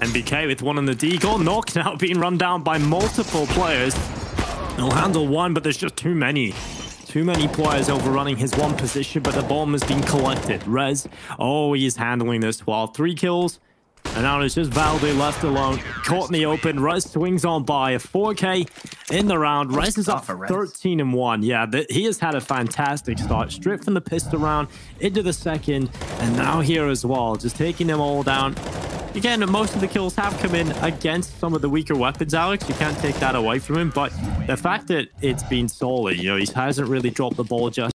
NBK with one on the deagle. Knock now being run down by multiple players. He'll handle one, but there's just too many. Too many players overrunning his one position, but the bomb has been collected. Rez, oh, he's handling this well. Three kills, and now it's just Valde left alone. Caught in the open. Rez swings on by a 4K in the round. Rez is up 13 and 1. Yeah, he has had a fantastic start. Straight from the pistol round into the second, and now here as well. Just taking them all down. Again, most of the kills have come in against some of the weaker weapons, Alex. You can't take that away from him. But the fact that it's been solid, you know, he hasn't really dropped the ball just